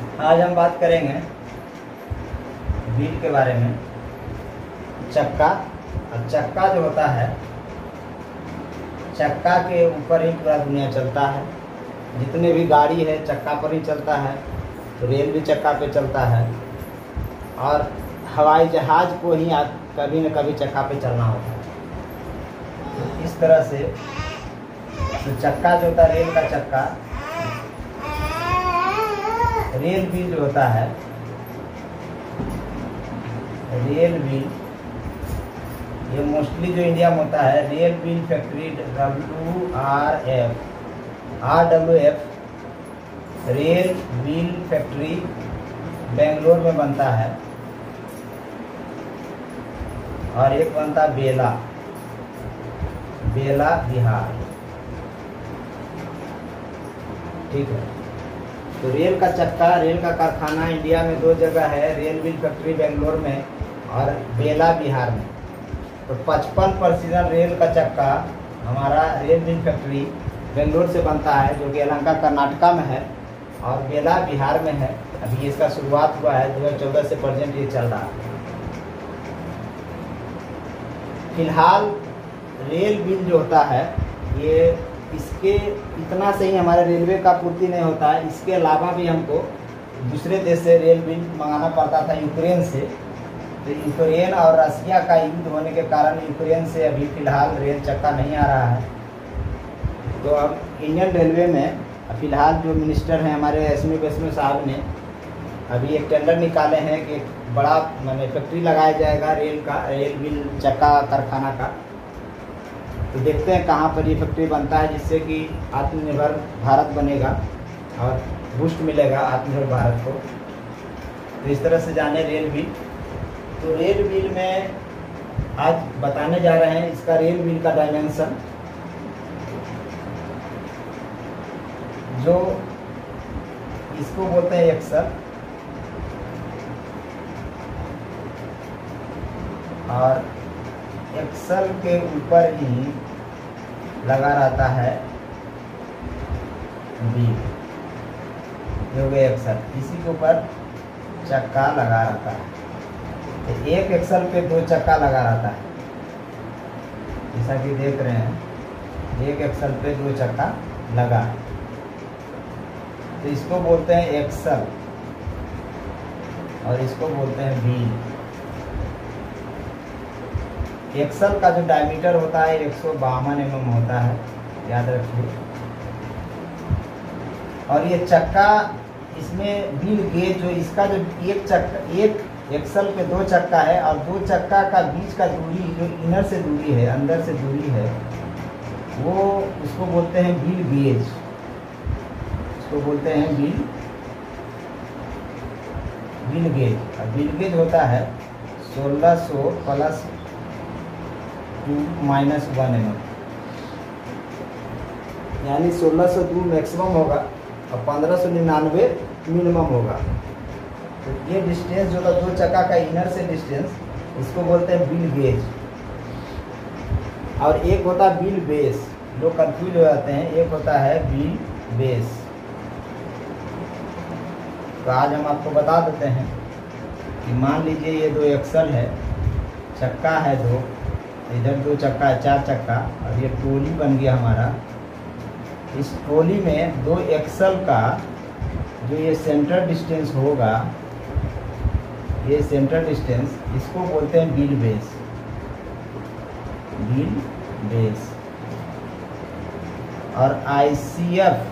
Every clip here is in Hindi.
आज हम बात करेंगे व्हील के बारे में। चक्का और चक्का जो होता है, चक्का के ऊपर ही पूरा दुनिया चलता है। जितने भी गाड़ी है, चक्का पर ही चलता है रेल भी चक्का पे चलता है। और हवाई जहाज़ को ही कभी न कभी चक्का पे चलना होता है। तो इस तरह से तो चक्का जो होता है, रेल का चक्का रेल व्हील जो होता है, रेल व्हील ये मोस्टली जो इंडिया में होता है, rail wheel factory W R F R W F rail wheel factory Bangalore में बनता है। और एक बनता बेला बेला बिहार। ठीक है। तो रेल का चक्का, रेल का कारखाना इंडिया में दो जगह है, रेल व्हील फैक्ट्री बेंगलोर में और बेला बिहार में। तो पचपन प्रतिशत रेल का चक्का हमारा रेल व्हील फैक्ट्री बेंगलोर से बनता है, जो कि अलंका कर्नाटका में है और बेला बिहार में है। अभी इसका शुरुआत हुआ है 2014 से प्रेजेंट ये चल रहा है। फ़िलहाल रेल बिल जो होता है, ये इसके इतना से ही हमारे रेलवे का पूर्ति नहीं होता है, इसके अलावा भी हमको दूसरे देश से रेल बिल मंगाना पड़ता था यूक्रेन से। तो यूक्रेन और रसिया का युद्ध होने के कारण यूक्रेन से अभी फ़िलहाल रेल चक्का नहीं आ रहा है। तो अब इंडियन रेलवे में, फ़िलहाल जो मिनिस्टर हैं हमारे एसमी बेसमी साहब ने, अभी एक टेंडर निकाले हैं कि बड़ा, मैंने फैक्ट्री लगाया जाएगा रेल का, रेल मिल चक्का, कारखाना का। तो देखते हैं कहाँ पर ये फैक्ट्री बनता है, जिससे कि आत्मनिर्भर भारत बनेगा और बूस्ट मिलेगा आत्मनिर्भर भारत को। तो इस तरह से जाने रेल बिल तो रेल बिल में आज बताने जा रहे हैं इसका रेल बिल का डायमेंशन जो इसको बोलते हैं एक्सल और एक्सल के ऊपर ही लगा रहता है जो कि एक्सल। इसी के ऊपर चक्का लगा रहता है। तो एक एक्सल पे दो चक्का लगा रहता है। जैसा कि देख रहे हैं, एक एक्सल पे दो चक्का लगा तो इसको बोलते हैं एक्सल और इसको बोलते हैं बीम एक्सल का जो डायमीटर होता है, एक सौ बावन एम होता है, याद रखिए। और ये चक्का, इसमें व्हील गेज जो इसका जो एक चक्का, एक एक्सल पे दो चक्का है, और दो चक्का का बीच का दूरी जो इनर से दूरी है, अंदर से दूरी है, वो उसको बोलते हैं व्हील गेज। उसको बोलते हैं व्हील व्हील गेज। और व्हील गेज होता है 1600 plus to minus one m यानी सोलह सौ दो मैक्सिमम होगा और पंद्रह सौ निन्यानवे मिनिमम होगा। तो ये डिस्टेंस जो था, दो चक्का का इनर से डिस्टेंस इसको बोलते हैं बिल गेज और एक होता है बिल बेस लोग कंफ्यूज हो जाते हैं, एक होता है बिल बेस तो आज हम आपको बता देते हैं कि मान लीजिए ये दो एक्सल है, चक्का है दो इधर दो चक्का है, चार चक्का, और ये ट्रोली बन गया हमारा। इस ट्रोली में दो एक्सल का जो ये सेंटर डिस्टेंस होगा, ये सेंटर डिस्टेंस, इसको बोलते हैं बिल बेस। Wheel base. और ICF,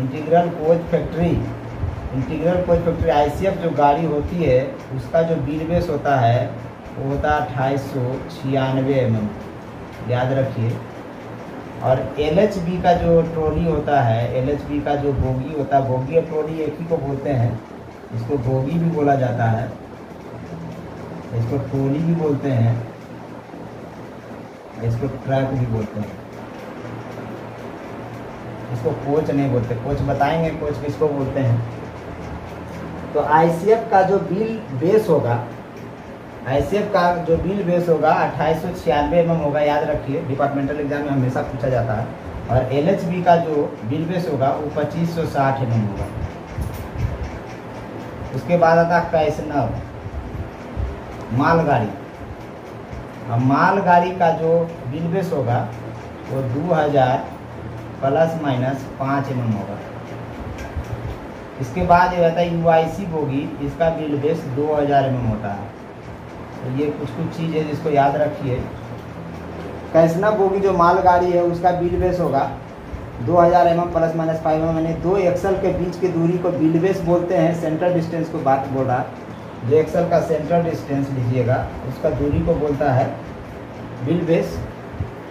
integral coach factory, integral coach factory, ICF जो गाड़ी होती है, उसका जो बिल बेस होता है होता है अट्ठाईस सौ छियानवे एम याद रखिए। और एल एच बी का जो ट्रॉली होता है एल एच बी का जो बोगी होता है बोगी और ट्रॉली एक ही को बोलते हैं। इसको बोगी भी बोला जाता है। इसको ट्रॉली भी बोलते हैं। इसको ट्रक भी बोलते हैं। इसको कोच नहीं बोलते। कोच बताएँगे, कोच किसको बोलते हैं? तो आईसीएफ का जो बिल बेस होगा आईसीएफ का जो बिल बेस होगा, अट्ठाईस सौ छियानवे एम होगा, याद रखिए, डिपार्टमेंटल एग्ज़ाम में हमेशा पूछा जाता है। और एलएचबी का जो बिल बेस होगा, वो पच्चीस सौ साठ एम होगा। उसके बाद आता है कैसनव मालगाड़ी। अब मालगाड़ी का जो बिल बेस होगा, वो दो हज़ार प्लस माइनस पाँच एम होगा। इसके बाद ये रहता है यू आई बोगी, इसका बिल बेस दो हज़ार एम होता है। तो ये कुछ कुछ चीज़ है जिसको याद रखिए। कैसना बोगी जो मालगाड़ी है, उसका बिल बेस होगा। 2000 हज़ार m m plus minus five m यानी दो एक्सल के बीच की दूरी को बिल बेस बोलते हैं, सेंट्रल डिस्टेंस को बात बोल रहा। जो एक्सल का सेंट्रल डिस्टेंस लीजिएगा, उसका दूरी को बोलता है बिल बेस।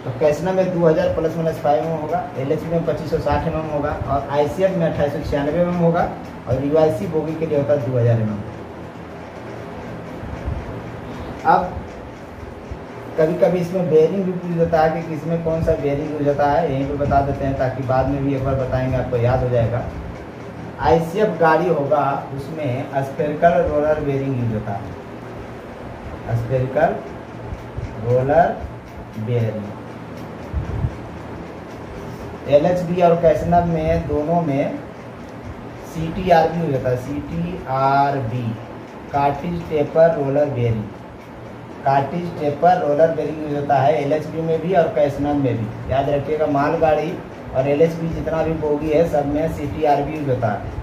तो कैसना में 2000 प्लस माइनस फाइव एम होगा एल में पच्चीस सौ साठ एम होगा, और आई में अट्ठाईस सौ छियानवे एम होगा, और यू बोगी के लिए होता है दो हज़ार एम। अब कभी कभी इसमें बेयरिंग भी पूछ जाता है कि किसमें कौन सा बेयरिंग हो जाता है, यहीं पे बता देते हैं ताकि बाद में भी एक बार बताएँगे, आपको याद हो जाएगा। आईसीएफ गाड़ी होगा, उसमें स्पेरिकल रोलर बेयरिंग यूज़ होता है। स्पेरिकल रोलर बेयरिंग एल और कैसनब में, दोनों में सी टी आर बी हो जाता है C T R B cartridge taper roller bearing cartridge taper roller bearing use होता है एल में भी और कैसनम में भी। याद रखिएगा, मालगाड़ी और एल जितना भी बोगी है, सब में C T R B use होता है।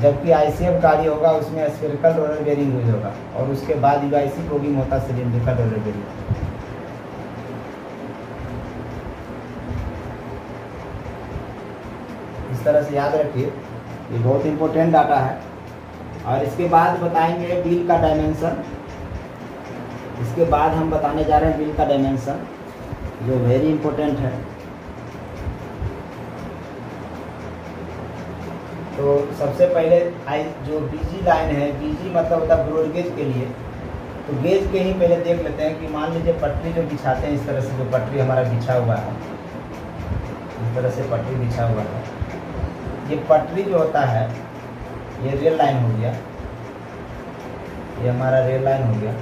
जबकि आईसीएफ गाड़ी होगा, उसमें स्पेरिकल रोलर बेरिंग यूज़ होगा और उसके बाद यू आई सी बोगी में होता रोलर बेरिंग इस तरह से याद रखिए, ये बहुत इंपॉर्टेंट डाटा है। और इसके बाद बताएँगे बिल का डायमेंशन इसके बाद हम बताने जा रहे हैं बिल का डायमेंशन जो वेरी इंपॉर्टेंट है। तो सबसे पहले आई जो बीजी लाइन है बीजी मतलब होता है ब्रॉड गेज के लिए। तो गेज के ही पहले देख लेते हैं कि मान लीजिए पटरी जो बिछाते हैं, इस तरह से जो पटरी हमारा बिछा हुआ है, इस तरह से पटरी बिछा हुआ है। ये पटरी जो होता है, ये रेल लाइन हो गया। ये हमारा रेल लाइन हो गया।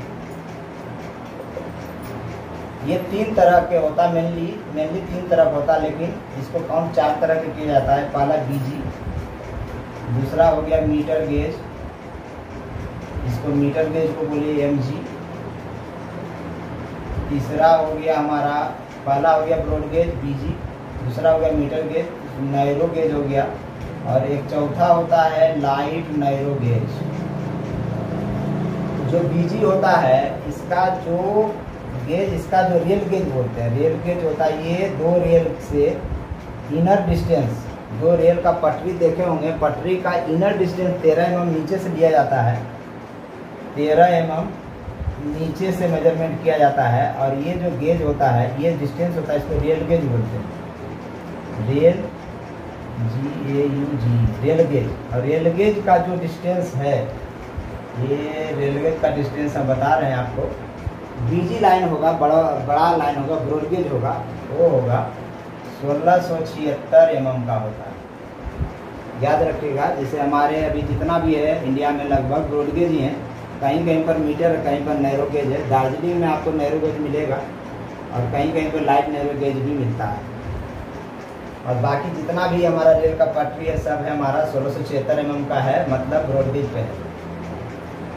ये तीन तरह के होता है मेनली मेनली तीन तरह का होता है लेकिन इसको काउंट चार तरह के किया जाता है पहला बीजी दूसरा हो गया मीटर गेज इसको मीटर गेज को बोलिए एम तीसरा हो गया हमारा पहला हो गया ब्रॉड गेज बीजी दूसरा हो गया मीटर गेज नैरो गेज हो गया। और एक चौथा होता है लाइट नैरो गेज जो बीजी होता है, इसका जो गेज इसका जो रेल गेज बोलते हैं रेल गेज होता है ये दो रेल से इनर डिस्टेंस जो रेल का पटरी देखे होंगे, पटरी का इनर डिस्टेंस तेरह एम नीचे से लिया जाता है। तेरह एम नीचे से मेज़रमेंट किया जाता है और ये जो गेज होता है, ये डिस्टेंस होता है, इसको रेल गेज बोलते हैं। Rail G A U G rail gauge और रेल गेज का जो डिस्टेंस है, ये रेल गेज का डिस्टेंस हम बता रहे हैं आपको। बीजी लाइन होगा, बड़ा बड़ा लाइन होगा ब्रोडगेज होगा, वो होगा सोलह सौ छिहत्तर एम एम का होता है। याद रखिएगा, जैसे हमारे अभी जितना भी है इंडिया में लगभग ब्रोडगेज ही हैं। कहीं कहीं पर मीटर कहीं पर नैरो गेज है। दार्जिलिंग में आपको नैरो गेज मिलेगा और कहीं कहीं पर लाइट नैरो गेज भी मिलता है। और बाकी जितना भी हमारा रेल का पटरी है, सब है हमारा सोलह सौ छिहत्तर एम का है मतलब ब्रॉडगेज पे है।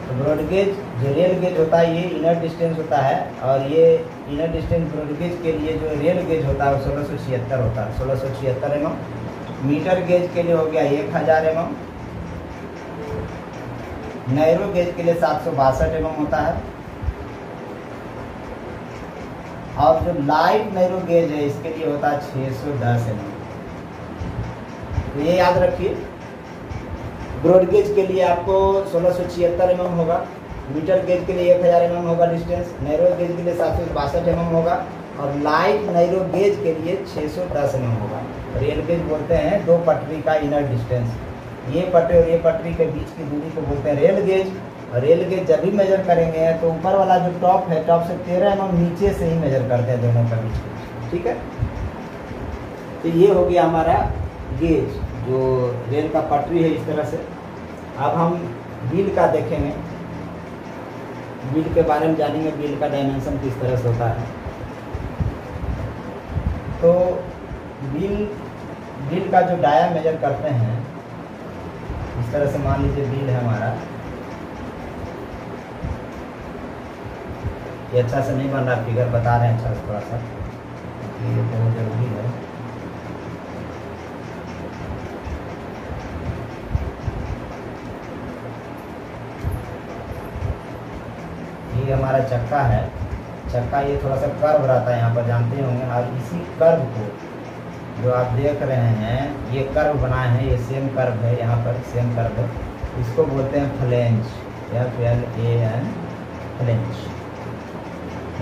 तो ब्रॉडगेज जो रेल गेज होता है, ये इनर डिस्टेंस होता है और ये इनर डिस्टेंस ब्रॉडगेज के लिए जो रेल गेज होता है, वो सोलह सौ छिहत्तर होता है। सोलह सौ छिहत्तर एम मीटर गेज के लिए हो गया एक हज़ार एम नैरो गेज के लिए सात सौ बासठ एम होता है। और जो लाइट नैरो गेज है, इसके लिए होता है छः सौ दस एम तो ये याद रखिए। ब्रॉड गेज के लिए आपको सोलह सौ छिहत्तर एम होगा। मीटर गेज के लिए एक हज़ार एम होगा डिस्टेंस, नैरो गेज के लिए सात सौ बासठ एम होगा, और लाइट नैरो गेज के लिए छः सौ दस एम होगा। रेल गेज बोलते हैं दो पटरी का इनर डिस्टेंस ये पटरी और ये पटरी के बीच की दूरी को बोलते हैं रेल गेज। और रेल गेज जब भी मेजर करेंगे तो ऊपर वाला जो टॉप है टॉप से तेरह एम नीचे से ही मेजर करते हैं दोनों का। बीच ठीक है? तो ये हो गया हमारा गेज, जो रेल का पटरी है इस तरह से। अब हम बिल का देखेंगे। बिल के बारे में जानेंगे, बिल का डायमेंशन किस तरह से होता है। तो बिल बिल का जो डाया मेजर करते हैं, इस तरह से मान लीजिए बिल है हमारा। ये अच्छा से नहीं बन रहा फिगर बता रहे हैं अच्छा थोड़ा सा। ये बहुत ज़रूरी है। ये हमारा चक्का है। चक्का ये थोड़ा सा कर्व रहता है, यहाँ पर जानते होंगे। और इसी कर्व को जो आप देख रहे हैं, ये कर्व बनाए हैं, ये सेम कर्व है, यहाँ पर सेम कर्व है। इसको बोलते हैं flange. F L A N flange.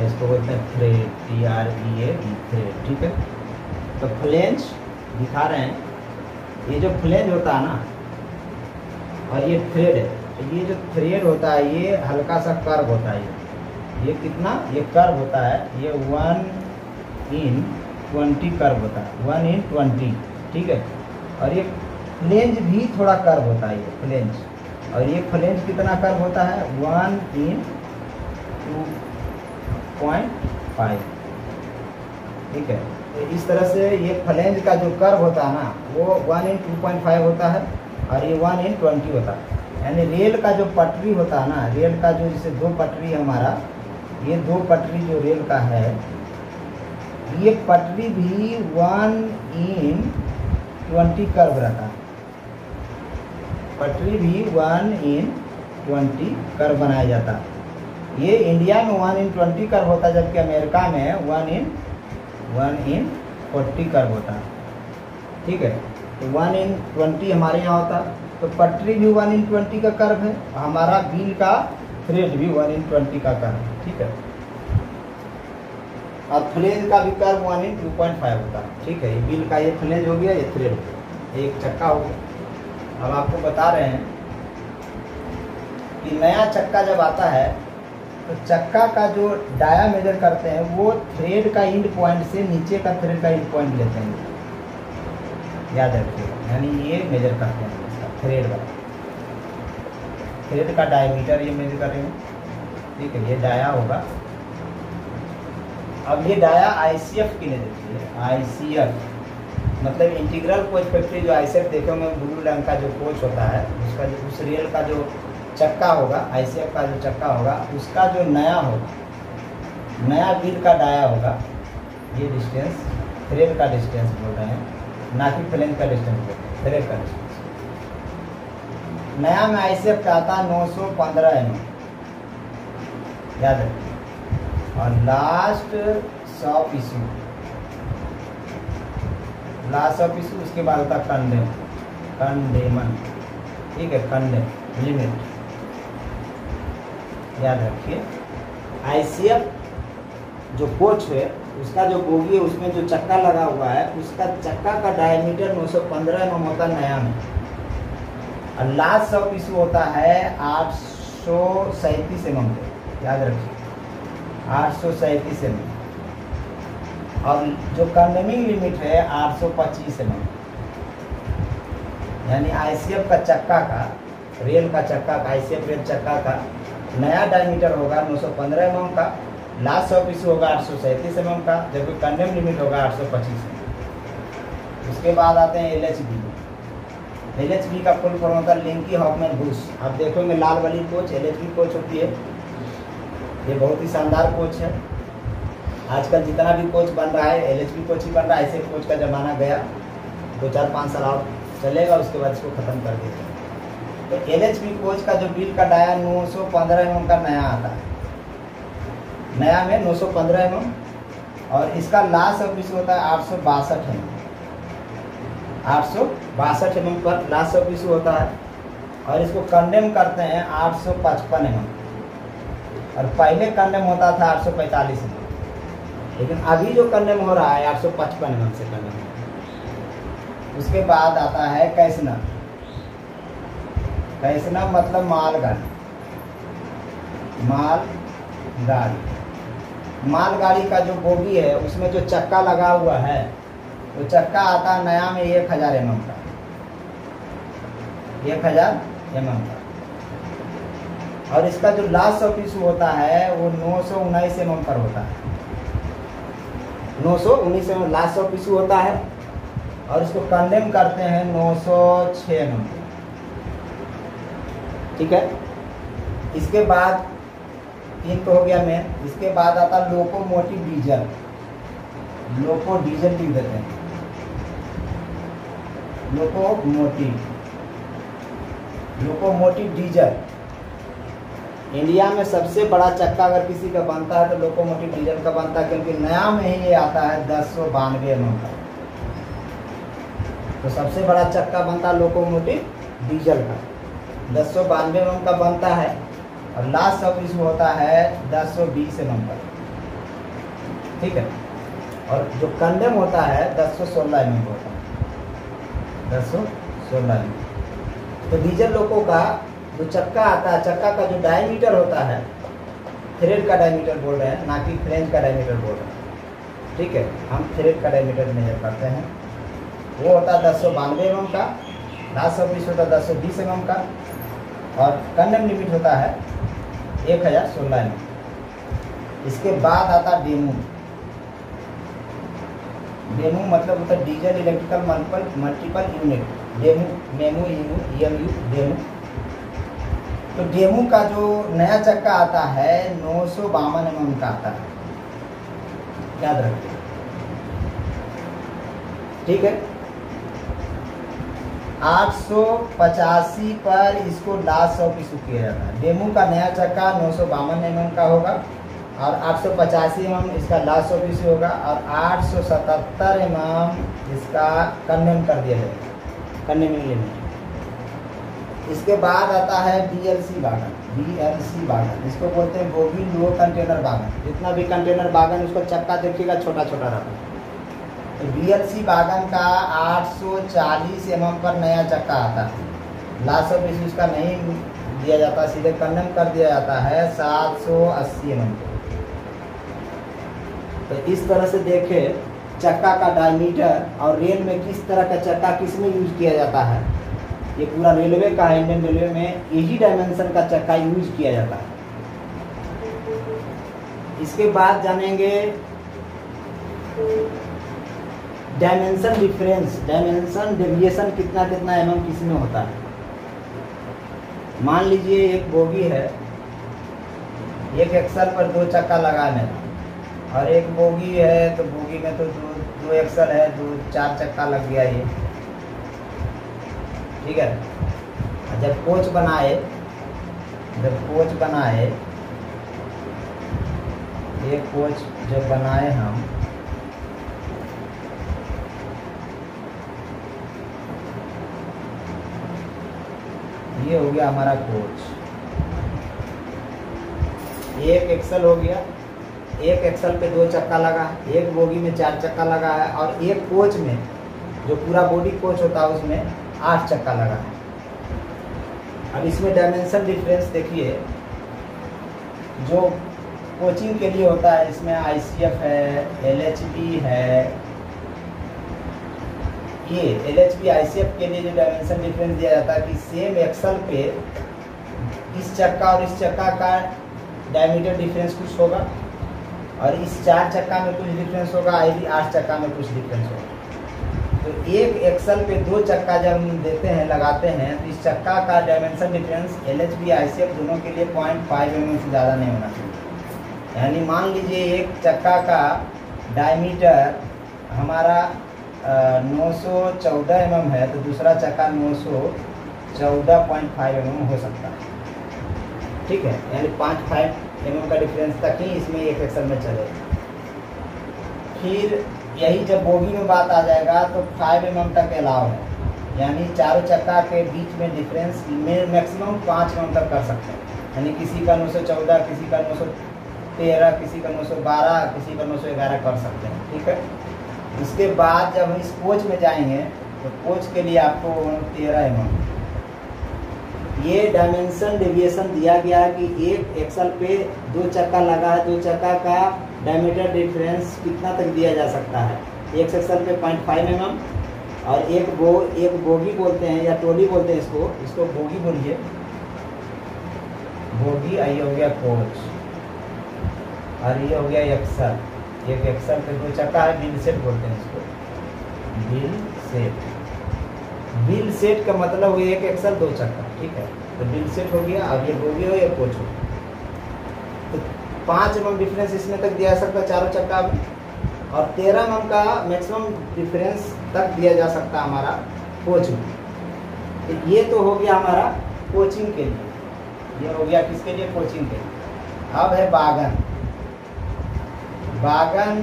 इसको बोलते हैं tread T R E A tread ठीक है? तो फ्लेंज दिखा रहे हैं। ये जो फ्लेंज होता है ना, और ये थ्रेड है। ये जो थ्रेड होता है, ये हल्का सा कर्व होता है ये। ये कितना? ये कर्व होता है, ये वन इन ट्वेंटी कर्व होता है। वन इन ट्वेंटी ठीक है? और ये फ्लेंज भी थोड़ा कर्व होता है ये फ्लेंज और ये फ्लेंज कितना कर्व होता है? One in two point five ठीक है? तो इस तरह से ये फ्लेंज का जो कर्व होता है ना, वो one in two point five होता है और ये वन इन ट्वेंटी होता है। यानी रेल का जो पटरी होता है ना, रेल का जो जैसे दो पटरी है हमारा, ये दो पटरी जो रेल का है, ये पटरी भी वन इन ट्वेंटी कर्व रहता है। पटरी भी वन इन ट्वेंटी कर्व बनाया जाता ये इंडिया में वन इन ट्वेंटी कर्व होता है, जबकि अमेरिका में one in one in forty curve होता ठीक है? तो वन इन ट्वेंटी हमारे यहाँ होता तो पटरी भी वन इन ट्वेंटी का कर्व है, हमारा बिल का थ्रेड भी वन इन ट्वेंटी का कर्व है, ठीक है? और फ्लेज का भी curve one in two point five होता है, ठीक है? ये का ये फ्लेज हो गया, ये थ्रेड हो गया एक चक्का हो गया। हम आपको बता रहे हैं कि नया चक्का जब आता है तो चक्का का जो डाया मेजर करते हैं, वो थ्रेड का इंड पॉइंट से नीचे का थ्रेड का इंड पॉइंट लेते हैं। याद रखिएगा, यानी ये मेजर करते हैं। थ्रेड वाला थ्रेड का डायमीटर ये मेजर कर रहे हैं। ठीक है, ये डाया होगा। अब ये डाया आईसीएफ की नहीं देखिए आईसीएफ मतलब इंटीग्रल कोच फैक्ट्री जो आईसीएफ देखे होंगे ब्लू रंग का जो कोच होता है, उसका जो, उस रेल का जो चक्का होगा आईसीएफ का जो चक्का होगा, उसका जो नया होगा, नया बिल का डाया होगा, ये डिस्टेंस थ्रेड का डिस्टेंस बोल रहे हैं, ना कि फ्लेन का डिस्टेंस बोल रहे हैं थ्रेड का डिस्टेंस नया में आईसीएफ का आता है नौ सौ पंद्रह एम याद रखिए। और लास्ट सौ पीसू। लास्ट सौ पीसू, उसके बाद होता कंडेम कंडेमन ठीक है कंडेम लिमिट याद रखिए, आईसीएफ जो कोच है, उसका जो बोगी है, उसमें जो चक्का लगा हुआ है, उसका चक्का का डायमीटर 915 एम होता है नया में। लास्ट सौ पीसू होता है आठ सौ सैंतीस एम याद रखिए। आठ सौ सैंतीस एम और जो कंडेमिंग लिमिट है, आठ सौ पच्चीस एम यानी आईसीएफ का चक्का का रेल का चक्का का आईसीएफ रेल चक्का का, नया डायमीटर होगा 915 एम का लास्ट सौ पीसू होगा आठ सौ सैंतीस एम का, जबकि कंडेम लिमिट होगा आठ सौ पच्चीस उसके बाद आते हैं L H B L H B का फुल फॉर्म होता है लिंकी हॉकमैन बुश आप देखोगे लाल वाली coach L H B coach होती है। ये बहुत ही शानदार कोच है। आजकल जितना भी कोच बन रहा है एल एच बी कोच ही बन रहा है, ऐसे कोच का ज़माना गया। दो चार पाँच साल और चलेगा, उसके बाद इसको ख़त्म कर देंगे तो एल एच बी कोच का जो बिल का डाया नौ सौ पंद्रह एम का नया आता है। नया में नौ सौ पंद्रह एम और इसका लास्ट सर्विस होता है, आठ सौ बासठ एम आठ सौ बासठ एम पर लास्ट सर्विस होता है। और इसको कंडेम करते हैं आठ सौ पचपन एम और पहले कंडेम होता था आठ सौ पैंतालीस एम लेकिन अभी जो कंडेम हो रहा है, आठ सौ पचपन एम से कंडेम उसके बाद आता है कैसना कैसना मतलब मालगाड़ी। माल गाड़ी मालगाड़ी का जो बोगी है, उसमें जो चक्का लगा हुआ है वो चक्का आता नया में एक हज़ार एम एम का। एक हज़ार एम एम का। और इसका जो लास्ट ऑफ़ इशू होता है, वो नौ सौ उन्नीस एम पर होता है। नौ सौ उन्नीस एम लास्ट ऑफ़ इशू होता है और इसको कंडेम करते हैं नौ सौ छः एम ठीक है? इसके बाद तीन तो हो गया मेन इसके बाद आता लोकोमोटिव डीजल लोको डीजल लिख देते हैं। Locomotive locomotive diesel. इंडिया में सबसे बड़ा चक्का अगर किसी का बनता है तो लोकोमोटिव डीजल का बनता है, क्योंकि नया में ही ये आता है दस सौ बानवे एम का। तो सबसे बड़ा चक्का बनता है लोकोमोटिव डीजल का। दस सौ बानवे एम का बनता है और लास्ट सब इसमें होता है दस सौ बीस एम का। ठीक है? और जो कंडेम होता है, दस सौ सोलह एम होता है। तो डीजल लोगों का जो चक्का आता है, चक्का का जो डायमीटर होता है थ्रेड का डायमीटर बोल रहे हैं, ना कि फ्रेंच का डायमीटर बोल रहे हैं। ठीक है, हम थ्रेड का डायमीटर मेजर करते हैं। वो होता है दस सौ बानवे एम एम का लास्ट सौ बीस होता है दस सौ बीस एम एम का, और कंडम लिमिट होता है एक हज़ार सोलह एम इसके बाद आता डेमू डेमू मतलब होता है diesel electrical multiple multiple unit. DEMU, MEMU EMU M U DEMU. तो डेमू का जो नया चक्का आता है, नौ सौ बावन एम का आता है। याद रखिए। ठीक है? आठ सौ पचासी पर इसको लास्ट सौ की किया जाता है। डेमू का नया चक्का नौ सौ बावन एम का होगा। और आठ सौ पचासी एम इसका लास्ट सौ पीसी होगा और आठ सौ सतहत्तर एम इसका कन्वेम कर दिया जाएगा कन्वेमिंग लिमिट इसके बाद आता है डीएलसी बागन डीएलसी बागन। इसको बोलते हैं गोभी लो कंटेनर बागन। जितना भी कंटेनर बागन उसको चक्का देखिएगा छोटा छोटा है तो डीएलसी बागन का आठ सौ 840 एमएम पर नया चक्का आता है। लास्ट ऑफ़ इस उसका नहीं दिया जाता सीधे कंडम कर दिया जाता है 780 एमएम तो इस तरह से देखें, चक्का का डायमीटर और रेल में किस तरह का चक्का किसमें यूज़ किया जाता है। ये पूरा रेलवे का है इंडियन रेलवे में यही डायमेंशन का चक्का यूज़ किया जाता है। इसके बाद जानेंगे डायमेंशन डिफरेंस डायमेंशन डेविएशन कितना कितना एम किसमें होता है। मान लीजिए एक बोगी है, एक एक्सल पर दो चक्का लगा मेरा और एक बोगी है तो बोगी में तो दो दो एक्सल है, दो चार चक्का लग गया ये। ठीक है? जब कोच बनाए, जब कोच बनाए, ये कोच जब बनाए हम, ये हो गया हमारा कोच। एक एक्सल हो गया एक एक्सल पे दो चक्का लगा है एक बोगी में चार चक्का लगा है और एक कोच में, जो पूरा बॉडी कोच होता है उसमें आठ चक्का लगा है। अब इसमें डायमेंशन डिफरेंस देखिए, जो कोचिंग के लिए होता है, इसमें आईसीएफ है एलएचबी है, ये L H B I C F के लिए जो डायमेंशन डिफरेंस दिया जाता है कि सेम एक्सल पे इस चक्का और इस चक्का का डायमीटर डिफरेंस कुछ होगा। और इस चार चक्का में कुछ डिफरेंस होगा, आई भी आठ चक्का में कुछ डिफरेंस होगा। तो एक एक्सल पे दो चक्का जब हम देते हैं, लगाते हैं तो इस चक्का का dimension difference L H B I C F दोनों के लिए पॉइंट फाइव एम से ज़्यादा नहीं होना चाहिए। यानी मान लीजिए एक चक्का का डायमीटर हमारा नौ सौ चौदह एम एम है तो दूसरा चक्का नौ सौ चौदह पॉइंट फाइव एम हो सकता है। ठीक है? यानी पाँच फाइव एम का डिफरेंस तक ही इसमें एक एक्सल में चलेगा फिर यही जब बोगी में बात आ जाएगा तो फाइव एम तक अलाव है। यानी चारों चक्का के बीच में डिफरेंस में मैक्सिमम पाँच एम तक कर सकते हैं। यानी किसी का नौ सौ चौदह, किसी का नौ सौ तेरह, किसी का नौ सौ बारह, किसी का नौ सौ ग्यारह कर सकते हैं। ठीक है? इसके बाद जब हम इस कोच में जाएँगे तो कोच के लिए आपको तेरह एम ये डायमेंशन डेविएशन दिया गया है कि एक एक्सल पे दो चक्का लगा है, दो चक्का का डायमीटर डिफरेंस कितना तक दिया जा सकता है? एक सेक्शन पे पॉइंट फाइव एम और एक बो, एक बोगी बोलते हैं या टोली बोलते हैं इसको इसको बोगी बोलिए। बोगी आई हो गया कोच। और ये हो गया एक्सल एक एक्सल पे दो चक्का है, बिल सेट बोलते हैं इसको। Bill set. बिल सेट का मतलब एक एक्सल दो चक्का। ठीक है? तो बिल सेट हो गया, अब ये बोगी हो या कोच हो तो पाँच एम डिफरेंस इसमें तक दिया जा सकता है, चारों चक्का में। और तेरह एम का मैक्सिमम डिफरेंस तक दिया जा सकता है हमारा कोच में तो ये तो हो गया हमारा कोचिंग के लिए। ये हो गया किसके लिए? कोचिंग के लिए। अब है बागन। बागन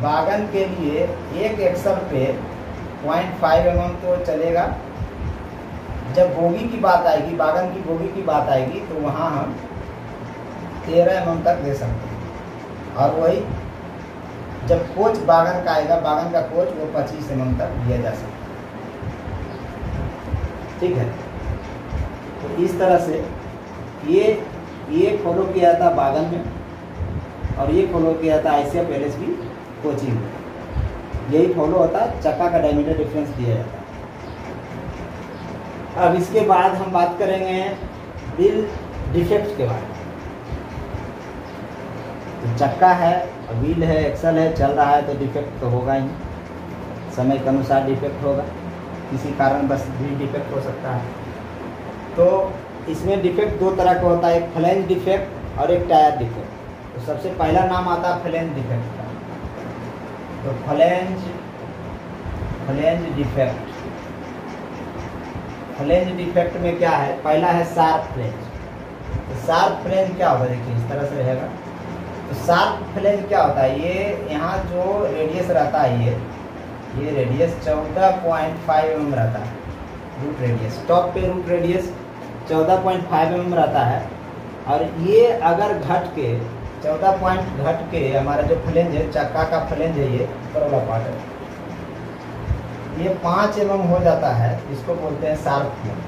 बागन के लिए एक एक्सल पे पॉइंट फाइव एम तो चलेगा। जब बोगी की बात आएगी, बागन की बोगी की बात आएगी तो वहाँ हम तेरह एम तक दे सकते हैं। और वही जब कोच बागन का आएगा, बागन का कोच वो पच्चीस एम तक दिया जा सकता है। ठीक है? तो इस तरह से ये ये फॉलो किया था बागन में और ये फॉलो किया था I C F L S B coaching में। यही फॉलो होता है चक्का का डायमीटर डिफरेंस दिया जाता। है अब इसके बाद हम बात करेंगे व्हील डिफेक्ट के बारे में। तो चक्का है व्हील है, एक्सल है, चल रहा है तो डिफेक्ट तो होगा ही। समय के अनुसार डिफेक्ट होगा। किसी कारण बस भी डिफेक्ट हो सकता है। तो इसमें डिफेक्ट दो तरह का होता है, एक फ्लेंज डिफेक्ट और एक टायर डिफेक्ट। तो सबसे पहला नाम आता है फ्लेंज डिफेक्ट का। तो flange flange defect. Flange defect में क्या है? पहला है शार्प फ्लेंज। तो शार्प फ्लेंज क्या होगा देखिए, इस तरह से रहेगा। तो शार्प फ्लेंज क्या होता है? ये यहाँ जो रेडियस रहता है, ये ये रेडियस चौदह पॉइंट फाइव एम रहता है। रूट रेडियस टॉप पे रूट रेडियस चौदह पॉइंट फाइव एम रहता है। और ये अगर घट के, चौदह पॉइंट घट के हमारा जो फ्लेंज है, चक्का का फ्लेंज है ये वाला पार्ट है। ये पाँच एम हो जाता है, इसको बोलते हैं sharp flange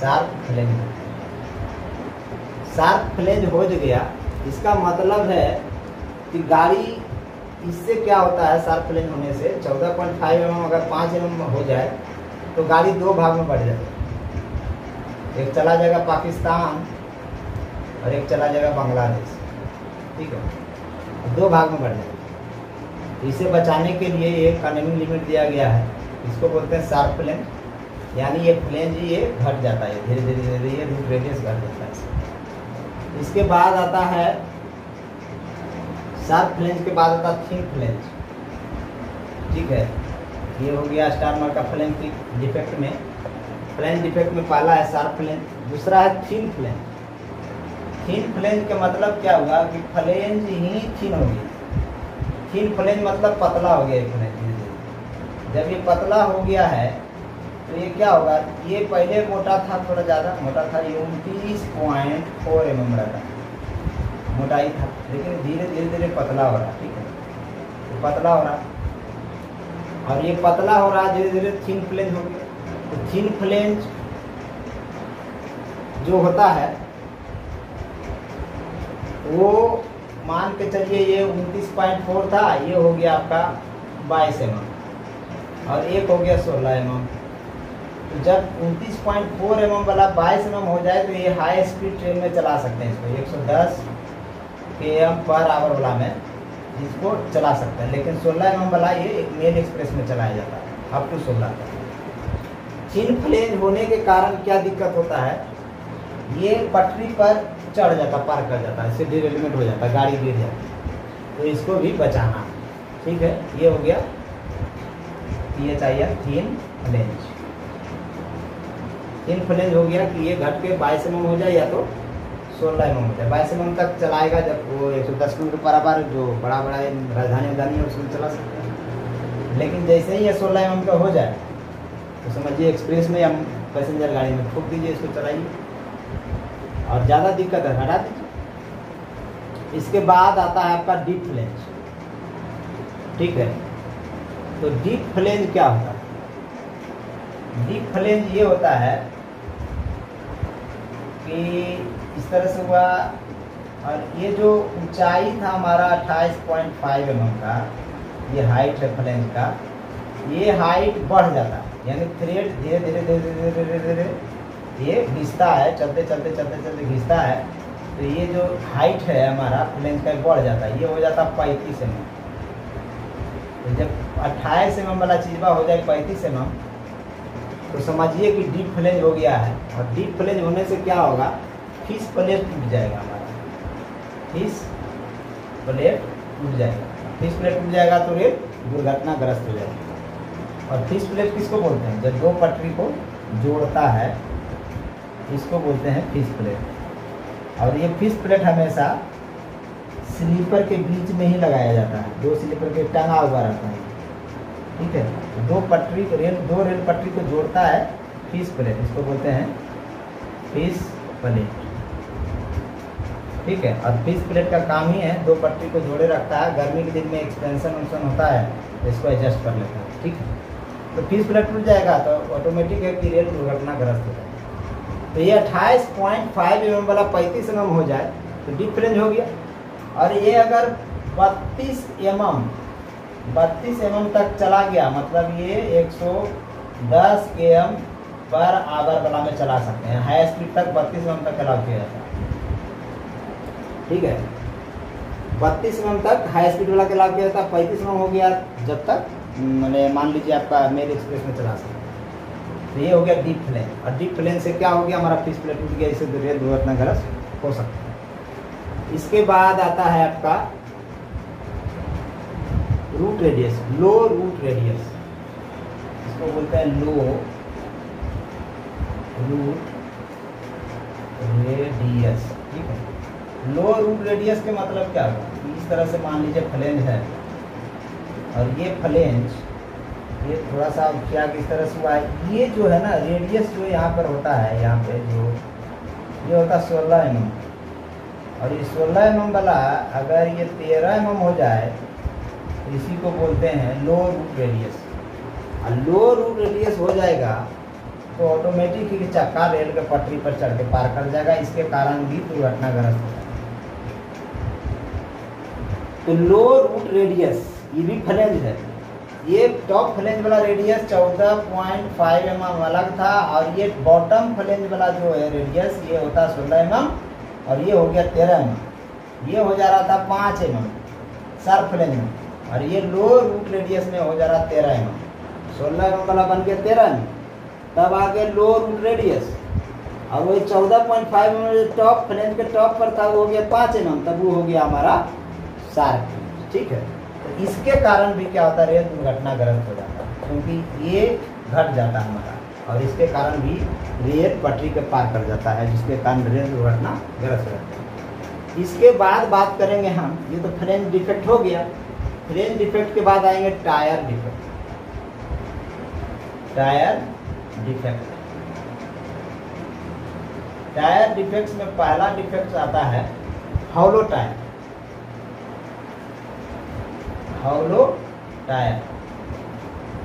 sharp flange sharp flange हो गया। इसका मतलब है कि गाड़ी, इससे क्या होता है शार्प फ्लेंज होने से? 14.5 एम अगर 5 एम हो जाए तो गाड़ी दो भाग में बढ़ जाती एक चला जाएगा पाकिस्तान और एक चला जाएगा बांग्लादेश। ठीक है? दो भाग में बढ़ जाएगा इसे बचाने के लिए एक कानूनी लिमिट दिया गया है। इसको बोलते हैं शार्प फ्लेंज यानी ये फ्लेंज ये घट जाता है, धीरे धीरे धीरे धीरे रूट रेडियस घट जाता है। इसके बाद आता है शार्प फ्लेंज के बाद आता है थिन फ्लेंज ठीक है? ये हो गया स्टार का फ्लेंज की डिफेक्ट में। फ्लेंज डिफेक्ट में पहला है शार्प फ्लेंज दूसरा है थिन फ्लेंज थिन फ्लेंज का मतलब क्या हुआ कि फ्लेंज ही थिन हो गई थिन फ्लेंज मतलब पतला हो गया फ्लेंज धीरे धीरे। जब ये पतला हो गया है तो ये क्या होगा? ये पहले मोटा था, थोड़ा ज़्यादा मोटा था, ये उनतीस पॉइंट फोर एम एम रहता मोटाई था, लेकिन धीरे धीरे धीरे पतला हो रहा, ठीक है? तो पतला हो रहा। और ये पतला हो रहा, धीरे धीरे थिन फ्लेंज हो गया। तो थिन फ्लेंज जो होता है, वो मान के चलिए ये उनतीस पॉइंट फोर था, ये हो गया आपका बाईस एम और एक हो गया सोलह एम तो जब उनतीस पॉइंट फोर एम वाला बाईस एम हो जाए तो ये हाई स्पीड ट्रेन में चला सकते हैं इसको। एक सौ दस के एम पर आवर वाला में इसको चला सकते हैं। लेकिन सोलह एम वाला ये एक मेल एक्सप्रेस में चलाया जाता है अप टू सोलह तक। चिन फ्लेंज होने के कारण क्या दिक्कत होता है? ये पटरी पर चढ़ जाता पार कर जाता है इससे डिरेलमेंट हो जाता, गाड़ी गिर जाती। तो इसको भी बचाना। ठीक है? ये हो गया ये चाहिए तीन फ्लेंज तीन फ्लेंज हो गया कि ये घट के बाईस एम हो जाए या तो सोलह एम हो जाए। बाईस एम तक चलाएगा जब वो एक सौ दस किलोमीटर पर आबार जो बड़ा बड़ा राजधानी उधानी है, उसमें चला सकते हैं। लेकिन जैसे ही ये सोलह एम का हो जाए तो समझिए एक्सप्रेस में या पैसेंजर गाड़ी में ठोक दीजिए, इसको चलाइए। और ज़्यादा दिक्कत है हटा दीजिए। इसके बाद आता है आपका डीप फ्लेंज ठीक है? तो डीप फ्लेंज क्या होता है? डीप फ्लेंज ये होता है कि इस तरह से हुआ, और ये जो ऊंचाई था हमारा 28.5 एम का, ये हाइट है फ्लेंज का, ये हाइट बढ़ जाता है। यानी थ्रेड धीरे धीरे धीरे धीरे धीरे धीरे ये घिसता है, चलते चलते चलते चलते घिसता है तो ये जो हाइट है हमारा फ्लेंज का बढ़ जाता है, ये हो जाता है पैंतीस एम तो जब अट्ठाईस एम वाला चीज़बा हो जाए पैंतीस एम तो समझिए कि डीप फ्लेंज हो गया है, और डीप फ्लेंज होने से क्या होगा? फ़िश प्लेट टूट जाएगा हमारा। फ़िश प्लेट टूट जाएगा। फ़िश प्लेट टूट जाएगा तो रेल दुर्घटनाग्रस्त हो जाएगी। और फ़िश प्लेट किसको बोलते हैं? जब दो पटरी को जोड़ता है इसको बोलते हैं फ़िश प्लेट और ये फ़िश प्लेट हमेशा स्लीपर के बीच में ही लगाया जाता है। दो स्लीपर के टंगा हुआ रहता है। ठीक है? दो पटरी रेल, दो रेल पटरी को जोड़ता है फ़िश प्लेट इसको बोलते हैं फ़िश प्लेट ठीक है? और फ़िश प्लेट का काम ही है। दो पटरी को जोड़े रखता है। गर्मी के दिन में एक्सपेंशन वेंशन होता है। इसको एडजस्ट कर लेता है। ठीक है? तो फ़िश प्लेट टूट जाएगा तो ऑटोमेटिक है कि रेल दुर्घटनाग्रस्त हो जाएगा। तो ये अट्ठाईस पॉइंट फाइव एम वाला पैंतीस एम हो जाए तो डिफरेंस हो गया। और ये अगर बत्तीस एम एम बत्तीस एम तक चला गया मतलब ये 110 एम पर आवर वाला में चला सकते हैं। हाई स्पीड तक बत्तीस एम तक चला किया जाता है ठीक है? बत्तीस एम तक हाई स्पीड वाला चला किया जाता है पैंतीस एम हो गया जब तक, मैंने मान लीजिए आपका मेल एक्सप्रेस में चला सकते तो ये हो गया डीप प्लेन और डीप प्लेन से क्या हो गया? हमारा फ़िश प्लेट टूट गया, इससे रेल दुर्घटनाग्रस्त हो सकता है। इसके बाद आता है आपका root radius low root radius इसको बोलते हैं लो रूट रेडियस ठीक है? लो रूट रेडियस के मतलब क्या होगा? इस तरह से मान लीजिए फ्लेंज है। और ये फ्लेंज ये थोड़ा सा क्या, किस तरह से हुआ है? ये जो है ना रेडियस जो यहाँ पर होता है, यहाँ पे जो, ये होता है सोलह एम और ये सोलह एम वाला, अगर ये तेरह एम हो जाए इसी को बोलते हैं लो रूट रेडियस और लो रूट रेडियस हो जाएगा तो ऑटोमेटिक ही चक्का रेल के पटरी पर चढ़ के पार कर जाएगा। इसके कारण भी दुर्घटनाग्रस्त हो जाएगा। तो लो रूट रेडियस ये भी फ्लेंज है। ये टॉप फ्लेंज वाला रेडियस 14.5 एम एम अलग था और ये बॉटम फ्लेंज वाला जो है रेडियस ये होता है सोलह एम और ये हो गया तेरह एम ये हो जा रहा था पाँच एम एम सर फ्लेंज में और ये लो रूट रेडियस में हो जा रहा तेरह एम सोलह एम वाला बन गया तेरह एम तब आ गया लो रूट रेडियस और वही चौदह point five M top flange के टॉप पर था वो हो गया पाँच एम तब वो हो गया हमारा सार ठीक है? इसके कारण भी क्या होता है रेल दुर्घटनाग्रस्त हो जाता है, क्योंकि ये घट जाता है हमारा और इसके कारण भी रेल पटरी के पार कर जाता है, जिसके कारण रेल दुर्घटनाग्रस्त हो जाता है। इसके बाद बात करेंगे हम, ये तो फ्रेंच डिफेक्ट हो गया। फ्रेंच डिफेक्ट के बाद आएँगे tyre defect. Tyre defect. Tyre defects में पहला डिफेक्ट आता है हॉलो टायर। Hollow tyre.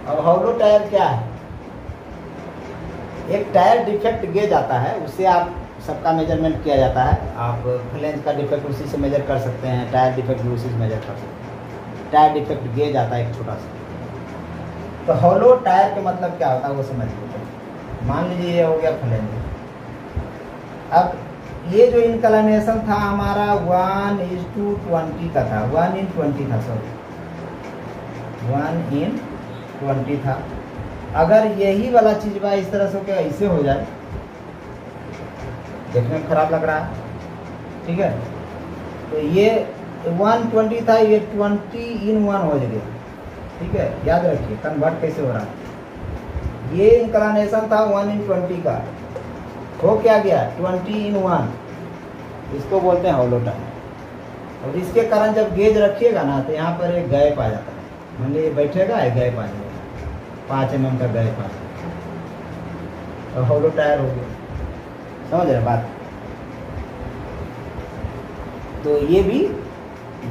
अब हॉलो टायर क्या है? एक टायर डिफेक्ट गेज आता है उससे आप सबका मेज़रमेंट किया जाता है। आप फ्लेंज का डिफेक्ट उसी से मेजर कर सकते हैं, टायर डिफेक्ट भी उसी से मेजर कर सकते हैं। टायर डिफेक्ट गेज आता है एक छोटा सा। तो हॉलो टायर के मतलब क्या होता है, वो समझ लीजिए। मान लीजिए ये हो गया फ्लेंज। अब ये जो इनकलानेशन था, हमारा वन इज़ टू ट्वेंटी का था वन इन ट्वेंटी था सॉरी वन इन ट्वेंटी था। अगर यही वाला चीज़ बा इस तरह से क्या ऐसे हो जाए, देखने में खराब लग रहा है, ठीक है? तो ये वन ट्वेंटी था, ये ट्वेंटी इन वन हो गया ठीक है? याद रखिए कन्वर्ट कैसे हो रहा है? ये इंक्लानेशन था वन इन ट्वेंटी का, हो क्या गया? ट्वेंटी इन वन इसको बोलते हैं हॉलो टाइम और इसके कारण जब गेज रखिएगा ना तो यहाँ पर एक गैप आ जाता है। मान लीजिए बैठेगा एक गैप आ जाएगा पाँच एम का गैप आ जाएगा और हॉलो टायर हो गया। समझ रहे बात? तो ये भी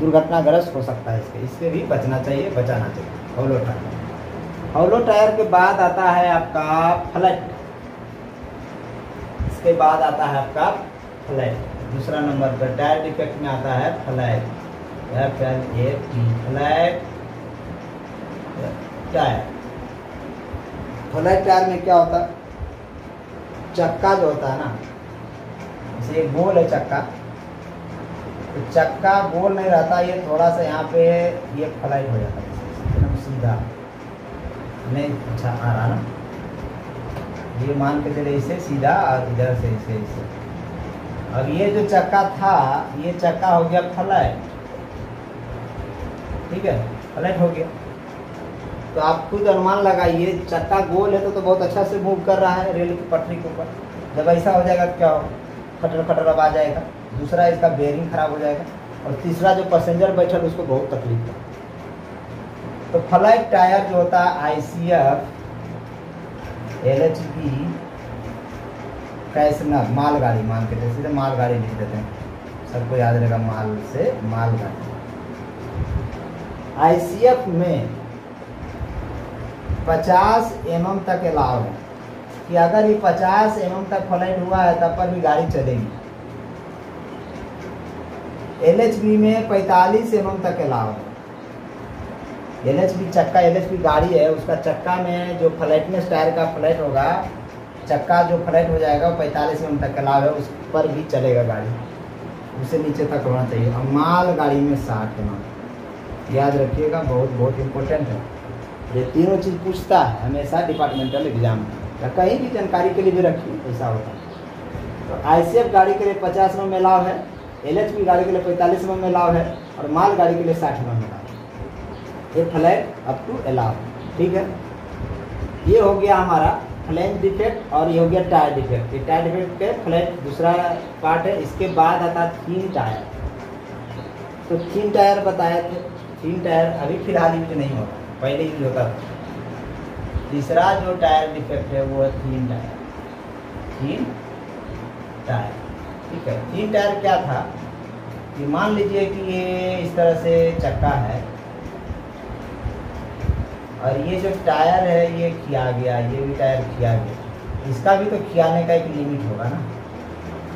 दुर्घटनाग्रस्त हो सकता है इसके इससे भी बचना चाहिए, बचाना चाहिए। Hollow tyre. हॉलो टायर के बाद आता है आपका फ्लैट। इसके बाद आता है आपका फ्लैट। दूसरा नंबर पर टायर डिफेक्ट में आता है flat. F L A T flat? Tyre flat tyre में क्या होता? चक्का जो होता है ना, जैसे गोल है चक्का। तो चक्का गोल नहीं रहता, ये थोड़ा सा यहाँ पे ये फ़्लाइट हो जाता है। एकदम सीधा। नहीं अच्छा आ रहा ना? ये मान के चले इसे सीधा, और इधर से, इसे इसे। अब ये जो चक्का था, ये चक्का हो गया फ्लैट ठीक है? फ्लैट हो गया। तो आप खुद अनुमान लगाइए चक्का गोल है तो, तो बहुत अच्छा से मूव कर रहा है रेल की पटरी के ऊपर। जब ऐसा हो जाएगा क्या हो खटर खटर अब आ जाएगा। दूसरा इसका बेयरिंग खराब हो जाएगा और तीसरा जो पैसेंजर बैठल उसको बहुत तकलीफ़ है। तो फ़्लाइट टायर जो होता है I C F L H P Castner मालगाड़ी मान के सीधे मालगाड़ी लिख देते हैं। सबको याद रहेगा माल से मालगाड़ी। आई सी एफ़ में 50 एम mm तक अलाव है। कि अगर ये 50 एम mm तक फ़्लाइट हुआ है, तब पर भी गाड़ी चलेगी। एल में 45 एम mm तक अलाव है। एल चक्का एल गाड़ी है, उसका चक्का में जो फ्लाइटनेस टायर का फ़्लाइट होगा, चक्का जो फ़्लाइट हो जाएगा, वो पैंतालीस एम तक अलाव है, उस पर भी चलेगा गाड़ी। उसे नीचे तक होना चाहिए। और माल गाड़ी में साठ एम याद रखिएगा, बहुत बहुत इम्पोर्टेंट है। ये तीनों चीज़ पूछता है, हमेशा डिपार्टमेंटल एग्ज़ाम में। कहीं भी जानकारी के लिए भी रखिए, ऐसा होता है। तो आईसीएफ गाड़ी के लिए पचास में लाभ है एल गाड़ी के लिए पैंतालीस में लाभ है, और माल गाड़ी के लिए साठ में लाभ है। ये फ्लैट अप टू अलाव ठीक है? ये हो गया हमारा फ्लैंज डिफेक्ट और ये हो गया टायर डिफेक्ट ये टायर डिफेक्ट के फ्लैट दूसरा पार्ट है, इसके बाद आता है थीन टायर तो थीन टायर बताए थे। थीन टायर अभी फ़िलहाल यूज़ नहीं होता पहले यूज़ होता। तीसरा जो टायर डिफेक्ट है, वो है थीन टायर। थीन टायर। ठीक है थीन टायर क्या था? कि मान लीजिए कि ये इस तरह से चक्का है। और ये जो टायर है, ये खिया गया, ये भी टायर खिया गया। इसका भी तो खियाने का एक लिमिट होगा ना।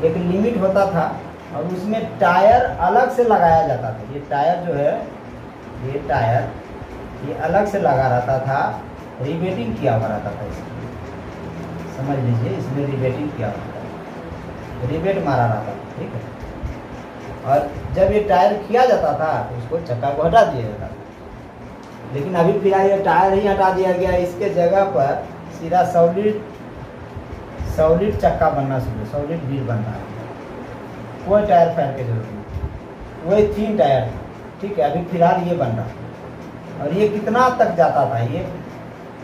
एक लिमिट होता था और उसमें टायर अलग से लगाया जाता था। ये टायर जो है, ये टायर ये अलग से लगा रहता था रिबेटिंग किया हुआ रहता था इसमें। समझ लीजिए, इसमें रिबेटिंग किया हुआ था। रिबेट मारा रहता था, ठीक है? और जब ये टायर किया जाता था तो उसको चक्का को हटा दिया जाता था। लेकिन अभी फ़िलहाल ये टायर ही हटा दिया गया, इसके जगह पर सीधा सॉलिड सॉलिड चक्का बनना शुरू सॉलिड व्हील है कोई टायर फ़ैन के ज़रूरत नहीं। वही तीन टायर ठीक है? अभी फ़िलहाल ये बन रहा है। और ये कितना तक जाता था? ये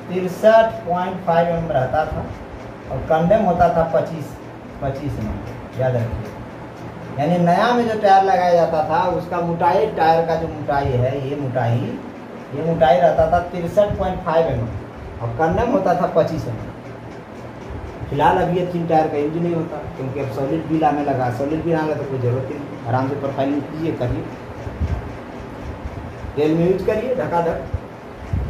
तिरसठ पॉइंट फाइव एम रहता था और कंडेम होता था पच्चीस पच्चीस एम याद रखिए। यानी नया में जो टायर लगाया जाता था, उसका मोटाई, टायर का जो मोटाई है, ये मोटाई ये मोटाई रहता था तिरसठ पॉइंट फाइव एम और कंडेम होता था पच्चीस एम फ़िलहाल अभी ये तीन टायर का यूज़ नहीं होता, क्योंकि अब सॉलिड बिल आने लगा। सॉलिड बिल आने लगा तो कोई ज़रूरत नहीं, आराम से प्रोफाइलिंग कीजिए, करिए। तेल में यूज़ करिए धकाधक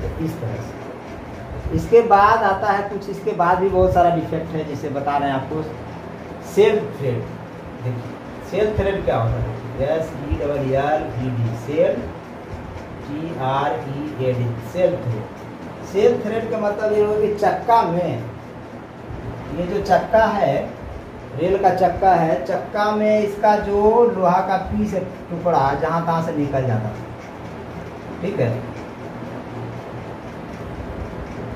तो इस तरह से। इसके बाद आता है कुछ, इसके बाद भी बहुत सारा डिफेक्ट है, जिसे बता रहे हैं आपको। सेल थ्रेड देखिए सेल थ्रेड क्या होता है? S E double R E D shelled T R E A D shelled tread shelled tread का मतलब ये होगा कि चक्का में, ये जो चक्का है, रेल का चक्का है, चक्का में इसका जो लोहा का पीस टुकड़ा, जहाँ तहाँ से निकल जाता है। ठीक है?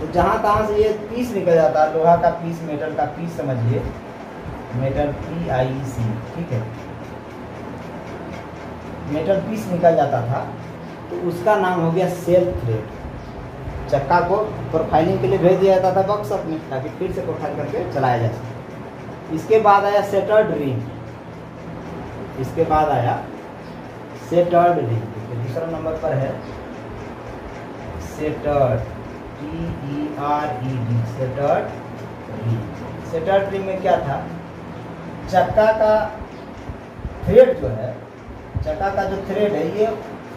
तो जहाँ तहाँ से ये पीस निकल जाता है, लोहा का पीस मेटल का पीस समझिए। मेटल पी आई सी ठीक है? मेटल पीस निकल जाता था तो उसका नाम हो गया सेल्फ थ्रेड। चक्का को प्रोफाइलिंग के लिए भेज दिया जाता था वर्कशॉप में ताकि फिर से प्रोफ़ाइल करके चलाया जा सके। इसके बाद आया सेटर्ड रिंग इसके बाद आया सेटर्ड रिंग दूसरा नंबर पर है। Shattered T E R E D shattered tread shattered tread में क्या था? चक्का का थ्रेड जो है, चक्का का जो थ्रेड है, ये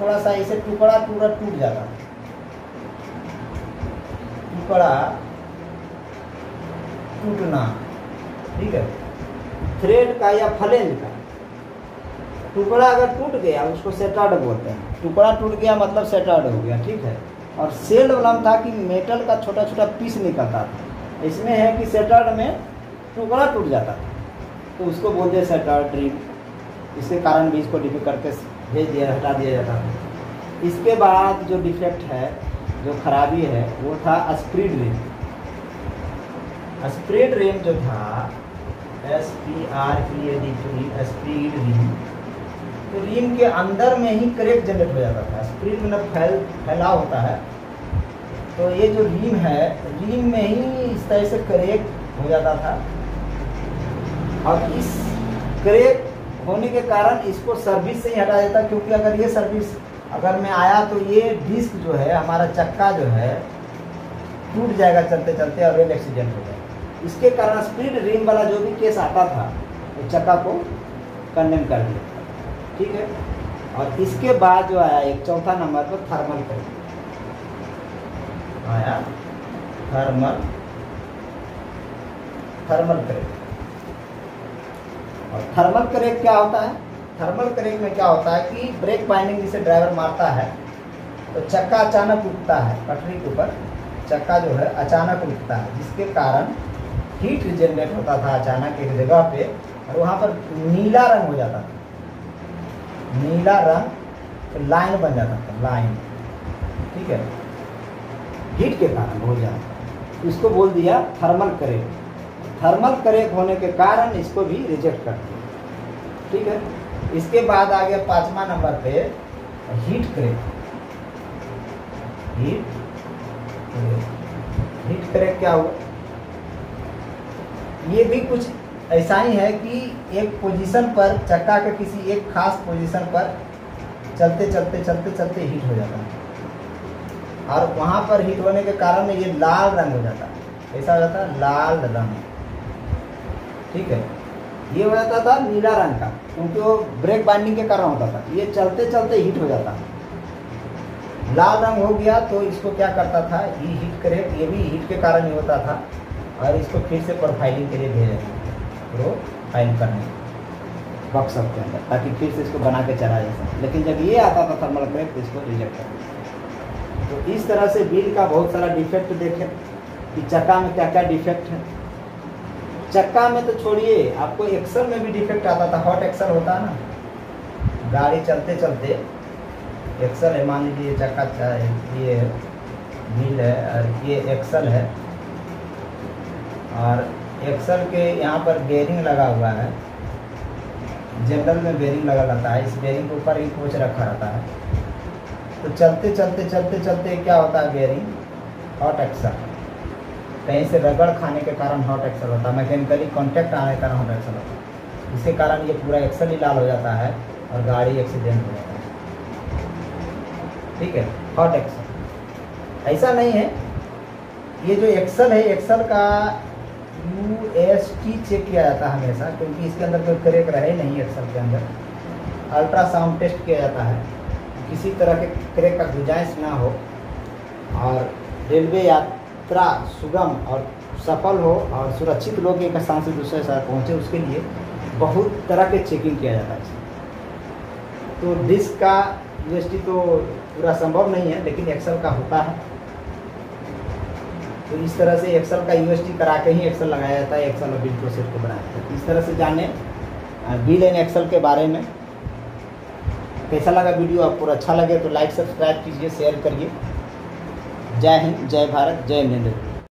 थोड़ा सा इसे टुकड़ा टुकड़ा टूट जाता। टुकड़ा टूटना, ठीक है? थ्रेड का या फलेंज का, टुकड़ा अगर टूट गया, उसको सेटर्ड बोलते हैं। टुकड़ा टूट गया मतलब सेटर्ड हो गया, ठीक है? और सेल वाला था कि मेटल का छोटा छोटा पीस निकलता था। इसमें है कि सेटर्ड में टुकड़ा टूट जाता था। तो उसको बोलते सेटर्ड ड्रीम इसके कारण भी इसको डिफेक्ट करके भेज दिया, हटा दिया जाता था। इसके बाद जो डिफेक्ट है, जो खराबी है, वो था स्प्रीड रेम स्प्रीड रेम जो था S P R P A D spread rim तो के अंदर में ही क्रैक जनरेट हो जाता था। स्प्रिंग में फैल फैलाव होता है। तो ये जो रीम है, रिम में ही इस तरह से क्रैक हो जाता था। और इस क्रैक होने के कारण इसको सर्विस से ही हटा देता, क्योंकि अगर ये सर्विस अगर मैं आया तो ये डिस्क जो है, हमारा चक्का जो है, टूट जाएगा चलते चलते और रेल एक्सीडेंट हो जाएगा। इसके कारण स्पीड रिम वाला जो भी केस आता था, वो चक्का को कंडेम कर दिया। ठीक है? और इसके बाद जो आया, एक चौथा नंबर पर थर्मल करेक्ट आया थर्मल थर्मल करेक्ट और थर्मल करेक्ट क्या होता है? थर्मल करेक्ट में क्या होता है कि ब्रेक बाइंडिंग जिसे ड्राइवर मारता है तो चक्का अचानक उठता है, पटरी के ऊपर। चक्का जो है, अचानक उठता है, जिसके कारण हीट जनरेट होता था अचानक एक जगह पे, और वहाँ पर नीला रंग हो जाता था। नीला रंग लाइन बन जाता था, लाइन। ठीक है? हीट के कारण हो जाता इसको बोल दिया थर्मल करेक्ट थर्मल करेक्ट होने के कारण इसको भी रिजेक्ट कर दिया। ठीक है? इसके बाद आ गया पांचवा नंबर पे heat cracked heat heat cracked क्या हुआ? ये भी कुछ ऐसा ही है कि एक पोजीशन पर चक्का के किसी एक खास पोजीशन पर चलते चलते चलते चलते हीट हो जाता है। और वहाँ पर हीट होने के कारण ये लाल रंग हो जाता है। ऐसा हो जाता है लाल रंग। ठीक है? ये हो जाता था नीला रंग का, क्योंकि वो ब्रेक बाइंडिंग के कारण होता था। ये चलते चलते हीट हो जाता लाल रंग हो गया तो इसको क्या करता था? ये हीट करे, ये भी हीट के कारण ही होता था। और इसको फिर से प्रोफाइलिंग के लिए भेजे प्रोफ़ाइल करने वर्कशॉप के अंदर, ताकि फिर से इसको बना के चला जा सके। लेकिन जब ये आता था थर्मल क्रैक तो इसको रिजेक्ट कर तो इस तरह से बिल का बहुत सारा डिफेक्ट देखें। कि चक्का में क्या क्या डिफेक्ट है। चक्का में तो छोड़िए, आपको एक्सल में भी डिफेक्ट आता था। हॉट एक्सल होता है ना। गाड़ी चलते चलते एक्सल है, मान लीजिए चक्का ये व्हील है, और ये एक्सल है। और एक्सल के यहाँ पर बेरिंग लगा हुआ है। जनरल में बेरिंग लगा रहता है। इस बेरिंग के ऊपर ही कोच रखा रहता है। तो चलते चलते चलते चलते क्या होता है बेरिंग हॉट एक्सल कहीं से रगड़ खाने के कारण हॉट एक्सल होता है। मैकेनिकली कॉन्टैक्ट आने के कारण हॉट एक्सल होता है। इसके कारण ये पूरा एक्सल ही लाल हो जाता है और गाड़ी एक्सीडेंट हो जाता है। ठीक है? हॉट एक्सल ऐसा नहीं है। ये जो एक्सल है एक्सल का यू एस टी चेक किया जाता है हमेशा, क्योंकि इसके अंदर कोई क्रेक रहे नहीं एक्सल के अंदर। अल्ट्रासाउंड टेस्ट किया जाता है, किसी तरह के क्रेक का गुंजाइश ना हो, और रेलवे यात्रा सुगम और सफल हो और सुरक्षित लोग एक स्थान से दूसरे स्थान पहुँचे, उसके लिए बहुत तरह के चेकिंग किया जाता है। तो डिस्क का यूएसटी तो पूरा संभव नहीं है, लेकिन एक्सल का होता है। तो इस तरह से एक्सल का यूएसटी करा के ही एक्सल लगाया जाता है एक्सल और बिल प्रोसेस को बनाया जाता है। इस तरह से जाने बिल एंड एक्सल के बारे में। कैसा लगा वीडियो? आपको अच्छा लगे तो लाइक सब्सक्राइब कीजिए शेयर करिए। जय हिंद, जय भारत, जय नरेंद्र